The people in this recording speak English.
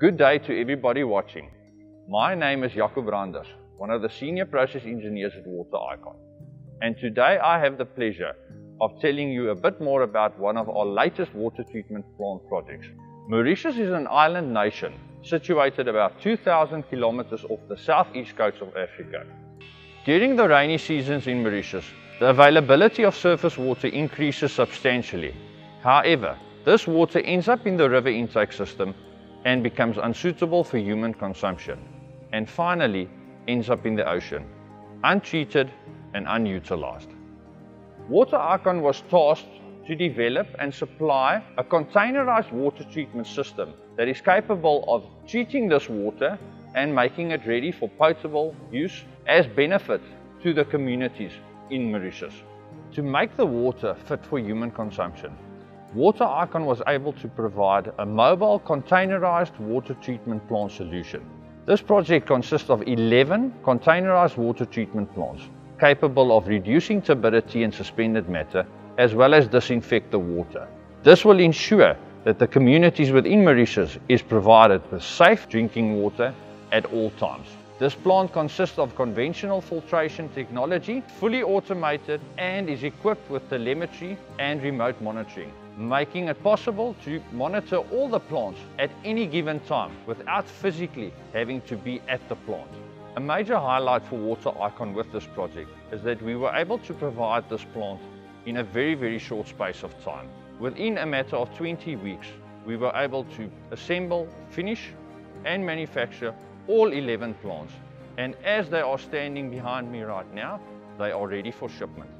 Good day to everybody watching. My name is Jaco Branders, one of the senior process engineers at Water Icon. And today I have the pleasure of telling you a bit more about one of our latest water treatment plant projects. Mauritius is an island nation situated about 2,000 kilometers off the southeast coast of Africa. During the rainy seasons in Mauritius, the availability of surface water increases substantially. However, this water ends up in the river intake system and becomes unsuitable for human consumption. And finally, ends up in the ocean, untreated and unutilized. Watericon was tasked to develop and supply a containerized water treatment system that is capable of treating this water and making it ready for potable use as benefit to the communities in Mauritius. To make the water fit for human consumption, Watericon was able to provide a mobile containerized water treatment plant solution. This project consists of 11 containerized water treatment plants capable of reducing turbidity and suspended matter as well as disinfect the water. This will ensure that the communities within Mauritius is provided with safe drinking water at all times. This plant consists of conventional filtration technology, fully automated and is equipped with telemetry and remote monitoring making it possible to monitor all the plants at any given time without physically having to be at the plant. A major highlight for Water Icon with this project is that we were able to provide this plant in a very, very short space of time. Within a matter of 20 weeks, we were able to assemble, finish and manufacture all 11 plants. And as they are standing behind me right now, they are ready for shipment.